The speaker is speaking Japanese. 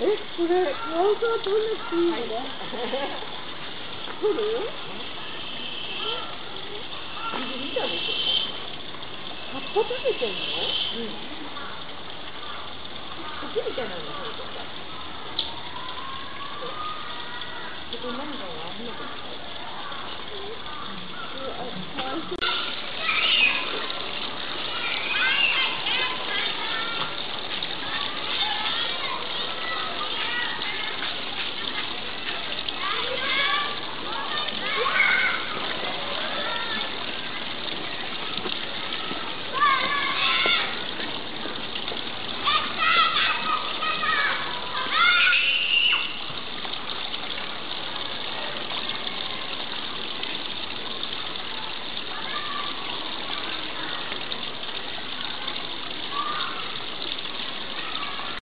え、これ、カワウソはどんなスピードで取る見たでしょ葉っぱ食べてんの？うん茎みたいなの？我们那个娃那个。